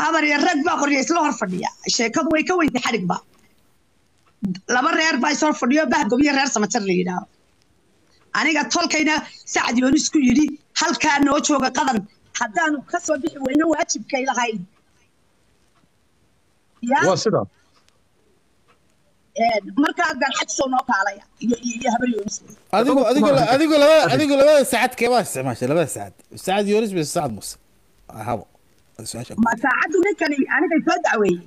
habar iyo rag baa qorya isla hor fadhiya. Sheekadu way ka weyntay xadhigba laba reer baa ishor fadhiyo bahgob iyo reer samajar la yidhaaho. Aniga tolkayna sacad yoonis ku yidhi halkaa noo jooga qadan. Haddaanu ka soo bixi weyno waajibkay lahayd iyo iyo iyo adigu labada saacad keebaa isticmaashay labada saacad saacad yoonis mise saacad muuse saacaddu ninkani anigay soo dacweeyey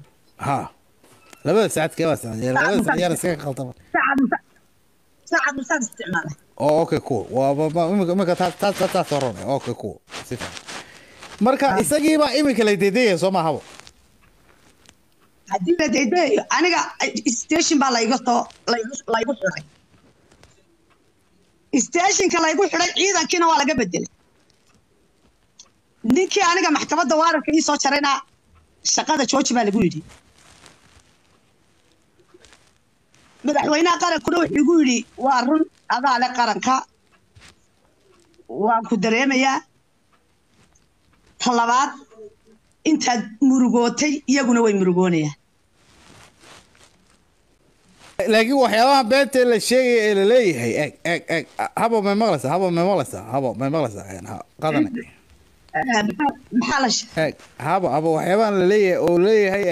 ha labada saacad keebaa isticmaashay labada saacad yaan iskaga khaldama saacad musa saacad musaan isticmaalay okay cool. waa ma- ma- imika imika taas taas taas taas horanay okay cool. si fiican marka isagiibaa imika la dedeeyay soo maahabo haddii la daydayayo aniga station baa layga soo laygu- xidhay stationka laygu xidhay ciidankiina waa laga bedelay ninkii aniga maxkamadda waararka ii soo jarayna shaqada jooji baa lagu yidhi madaxweynaha qarankuna wuxuu igu yidhi waa run adaa le qaranka waan ku dareemayaa ta labaad intaad murugootay iyaguna way murugoonayaan laakiin waxyaabaha beenta la sheegaya ee la leeyahay eeg eeg eeg habo may maqlaysaa habo may maqlaysaa habo may maqlaysaa een, ha- qadane maxaa- maxaa la sheegay eeg habo habo waxyaabahan la leeyahay oo leeyahay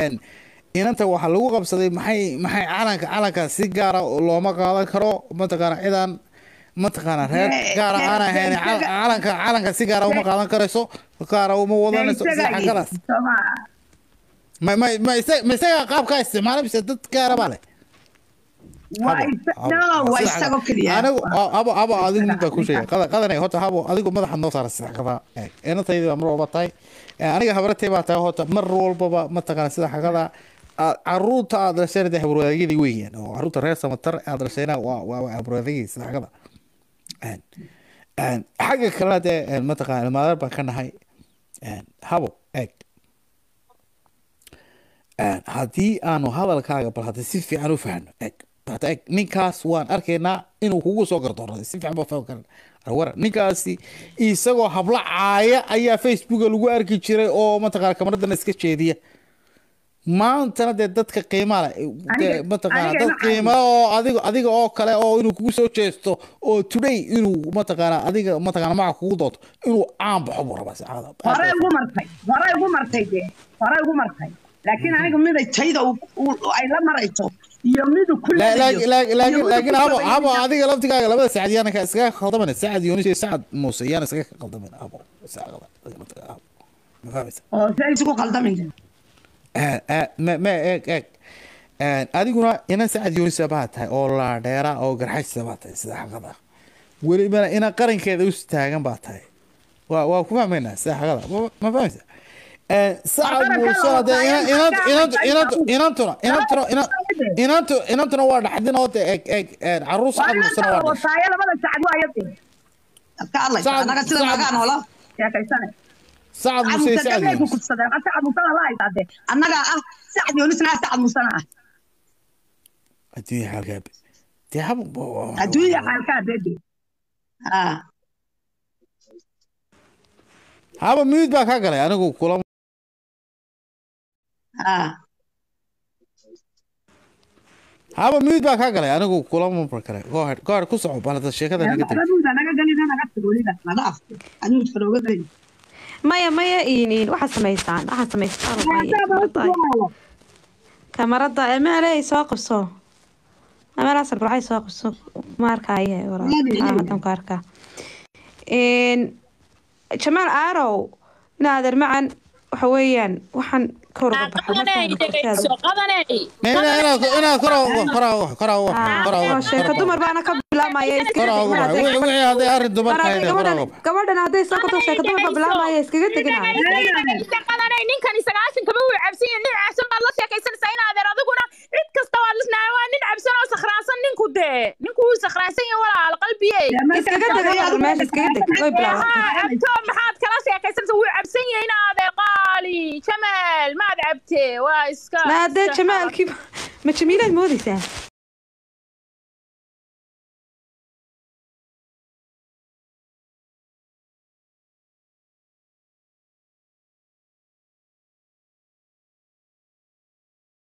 inanta waxaa lagu qabsaday maxay maxay calanka calanka si gaara looma qaadan karo mataqaana cidaan mataqaana reer gaara aan ahayn cal- calanka calanka si gaara uma qaadan karayso gaara uma wadanayso xagadaas ma ma ma isa- ma isagaa qaabkaa isticmaala mise dad gaara baa leh waa isagoo keliya anigu abo adigu midbaa ku sheegay. Qada qadanay horta habo adigu madaxa noo saara sida xaqada inantaydi baa mar walba tahay. Eh, aniga habaratay baa tahay horta mar walbaba mataqaana sida xaqada aad- carruurta aad dhasheen dee habarwadaagidii weeyaan oo carruurta reer samatar aad dhashayna waa habarwadaagidii sida xaqada Een, een, xagga kalena dee mataqaana ilmaadar baan ka nahay. Habo eeg. Haddii aanu hadalkaaga bal hadda si fiican u fahno eeg ninkaas waan arkaynaa inuu kugu soo gardoornay si fiican baa fahmi karan war ninkaasi isagoo habla caaya ayaa facebooka lagu arki jiray oo mataqaana kamaradana iska jeediya. Maantana dee dadka qiimaa Aniga- mataqaana dad ina qiima oo adiga adiga oo kale oo inuu kugu soo jeesto oo today inuu mataqaana adiga mataqaana maca kugu dooto inuu caan baxo buu rabaa saacada hore ugu martay hore ugu martay dee hore ugu martay. Laakiin aniga uu- ay la marayso iyo midu laakiin habo habo adiga laftigaaga labada saacad yaana ka iskaga iyo muuse yaana iskaga habo ma eeg eeg adiguna ina saacad yoonisa baa tahay oo laadheera oo garxajisa baa tahay sida xaqada. Welibana ina qarankeeda u taagan baa tahay. Waa waa ku fahmaynaa sida xaqada. Ma- ma fahmaysa? Een, sacad muuse hadee inantuna inantuna ina- inantu inantuna waa dhaxdin oo dee eeg dhashay wasaayo labada sacad waa yadee ka hadlaysa Sacad- sacad- musana la ah sacad. Yoonisna ah sacad musana adduunya xaalkaabe dee hab adduunya xaalkaa beede haba miyud baa kaa galay anigu kula ah haba miyud baa kaa galay. Anigu kulama mar kale gohar gohar ku soco balada sheekada naga tag maya maya iiniin. Waxaad samaysaan waxaad samaystaan. Kamarada emeele ay soo qabso. Emeele asal soo qabso. Ma arkaaye hadan ku arkaa jamaal aarow inaader macan waxa weeyaan waxaan sheeko dumar baana ka wixii hadday soo qabto sheeko dumar baa bilaamaya iskaga teginaya qadanay ninkan sagaashan kama wuu cabsan yahay nin cabsan baad la sheekaysanaysaa in adeer adiguna cid kasta waad lisnaa waa nin cabsan oo sakhraansan ninku dee ninku wuu sakhraansan yahay walaal qalbiyey iskaga teg hadal meesha iskaga cabto maxaad kala sheekaysanaysaa wuu cabsan yahay in شمال ما لعبتي واسكار ناديت شمال كيف؟ ما شميلة المودي